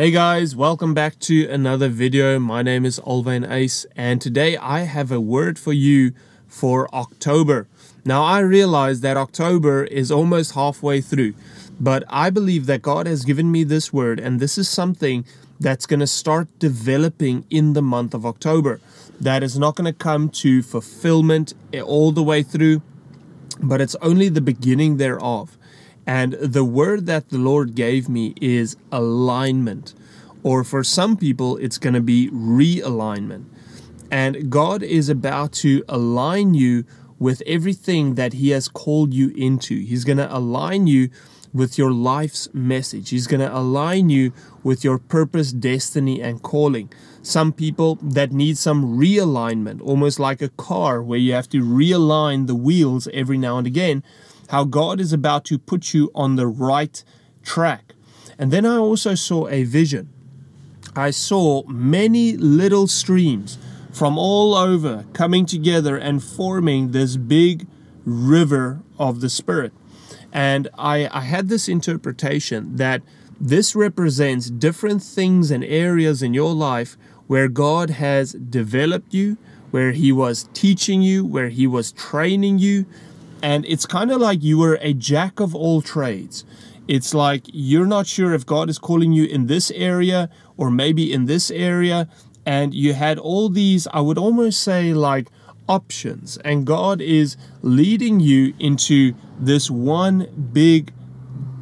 Hey guys, welcome back to another video. My name is Alvain Ace and today I have a word for you for October. Now I realize that October is almost halfway through, but I believe that God has given me this word and this is something that's going to start developing in the month of October. That is not going to come to fulfillment all the way through, but it's only the beginning thereof. And the word that the Lord gave me is alignment. Or for some people, it's going to be realignment. And God is about to align you with everything that He has called you into. He's going to align you with your life's message. He's going to align you with your purpose, destiny, and calling. Some people that need some realignment, almost like a car where you have to realign the wheels every now and again how God is about to put you on the right track. And then I also saw a vision. I saw many little streams from all over coming together and forming this big river of the Spirit. And I, I had this interpretation that this represents different things and areas in your life where God has developed you, where He was teaching you, where He was training you, and it's kind of like you were a jack of all trades. It's like you're not sure if God is calling you in this area or maybe in this area. And you had all these, I would almost say, like options. And God is leading you into this one big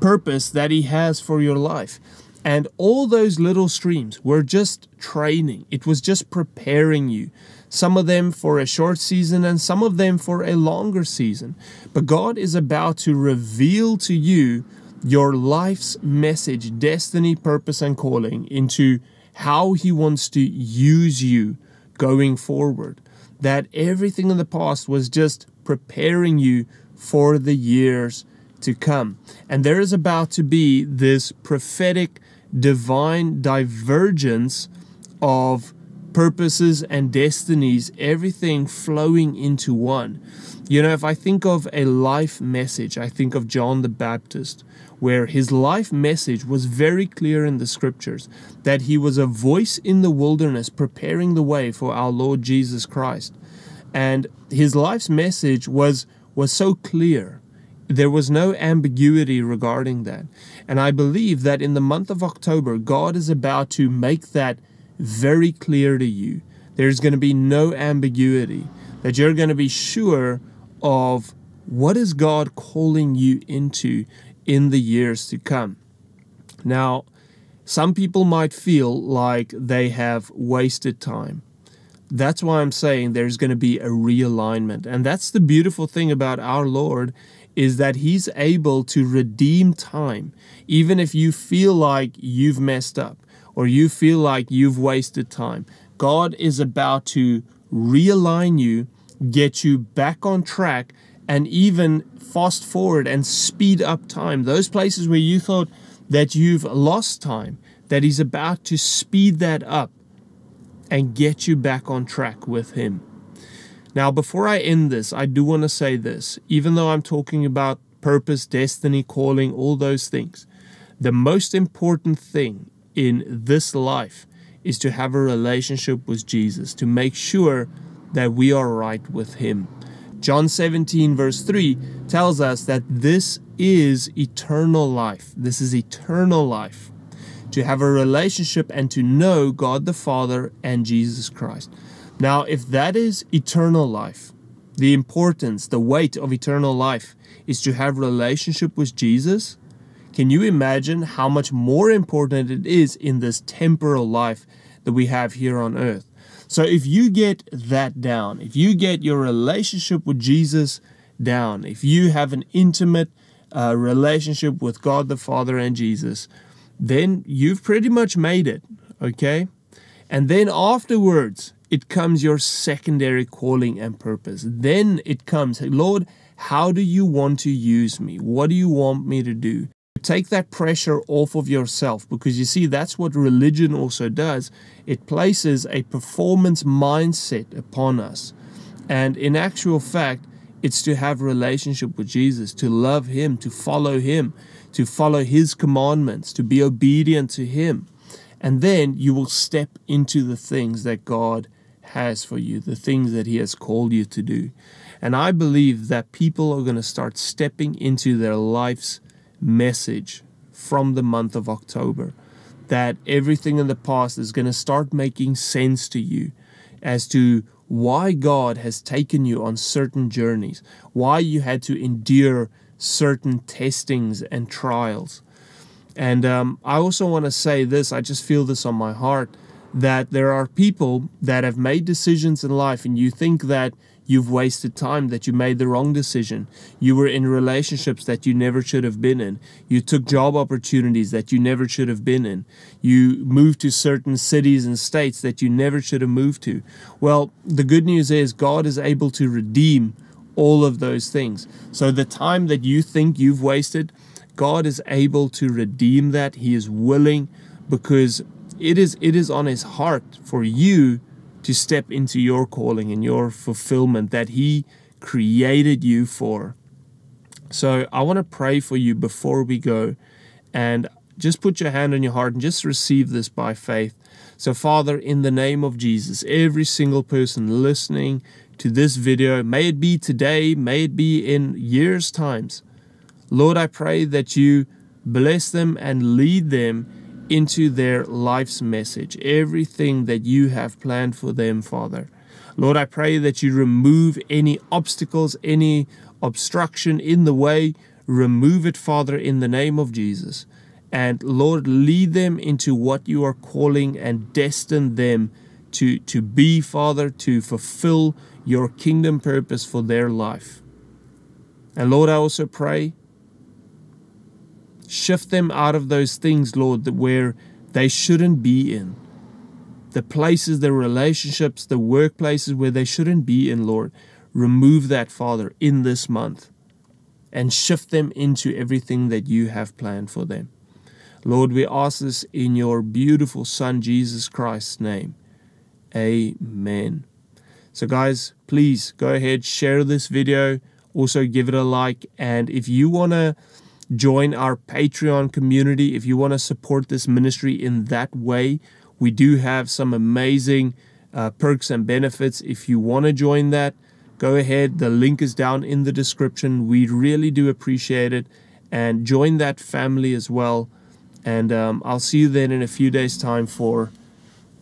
purpose that He has for your life. And all those little streams were just training, it was just preparing you some of them for a short season and some of them for a longer season. But God is about to reveal to you your life's message, destiny, purpose, and calling into how He wants to use you going forward. That everything in the past was just preparing you for the years to come. And there is about to be this prophetic divine divergence of purposes and destinies, everything flowing into one. You know, if I think of a life message, I think of John the Baptist, where his life message was very clear in the scriptures that he was a voice in the wilderness preparing the way for our Lord Jesus Christ. And his life's message was was so clear. There was no ambiguity regarding that. And I believe that in the month of October, God is about to make that very clear to you. There's going to be no ambiguity, that you're going to be sure of what is God calling you into in the years to come. Now, some people might feel like they have wasted time. That's why I'm saying there's going to be a realignment. And that's the beautiful thing about our Lord is that he's able to redeem time even if you feel like you've messed up or you feel like you've wasted time. God is about to realign you, get you back on track, and even fast forward and speed up time. Those places where you thought that you've lost time, that He's about to speed that up and get you back on track with Him. Now, before I end this, I do want to say this. Even though I'm talking about purpose, destiny, calling, all those things, the most important thing in this life is to have a relationship with Jesus, to make sure that we are right with Him. John 17, verse 3 tells us that this is eternal life. This is eternal life. To have a relationship and to know God the Father and Jesus Christ. Now, if that is eternal life, the importance, the weight of eternal life is to have relationship with Jesus, can you imagine how much more important it is in this temporal life that we have here on earth? So, if you get that down, if you get your relationship with Jesus down, if you have an intimate uh, relationship with God the Father and Jesus, then you've pretty much made it, okay? And then afterwards, it comes your secondary calling and purpose. Then it comes, Lord, how do you want to use me? What do you want me to do? Take that pressure off of yourself because you see, that's what religion also does. It places a performance mindset upon us. And in actual fact, it's to have relationship with Jesus, to love him, to follow him, to follow his commandments, to be obedient to him. And then you will step into the things that God has for you, the things that He has called you to do. And I believe that people are going to start stepping into their life's message from the month of October. That everything in the past is going to start making sense to you as to why God has taken you on certain journeys, why you had to endure certain testings and trials. And um, I also want to say this, I just feel this on my heart that there are people that have made decisions in life, and you think that You've wasted time, that you made the wrong decision. You were in relationships that you never should have been in. You took job opportunities that you never should have been in. You moved to certain cities and states that you never should have moved to. Well, the good news is God is able to redeem all of those things. So the time that you think you've wasted, God is able to redeem that. He is willing because it is it is on his heart for you to step into your calling and your fulfillment that He created you for. So I want to pray for you before we go and just put your hand on your heart and just receive this by faith. So, Father, in the name of Jesus, every single person listening to this video, may it be today, may it be in years' times, Lord, I pray that you bless them and lead them into their life's message, everything that you have planned for them, Father. Lord, I pray that you remove any obstacles, any obstruction in the way. Remove it, Father, in the name of Jesus. And Lord, lead them into what you are calling and destine them to, to be, Father, to fulfill your kingdom purpose for their life. And Lord, I also pray Shift them out of those things, Lord, that where they shouldn't be in. The places, the relationships, the workplaces where they shouldn't be in, Lord. Remove that, Father, in this month and shift them into everything that you have planned for them. Lord, we ask this in your beautiful Son, Jesus Christ's name. Amen. So, guys, please go ahead, share this video, also give it a like. And if you want to join our Patreon community if you want to support this ministry in that way. We do have some amazing uh, perks and benefits. If you want to join that, go ahead. The link is down in the description. We really do appreciate it. And join that family as well. And um, I'll see you then in a few days' time for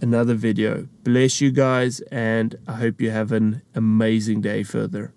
another video. Bless you guys, and I hope you have an amazing day further.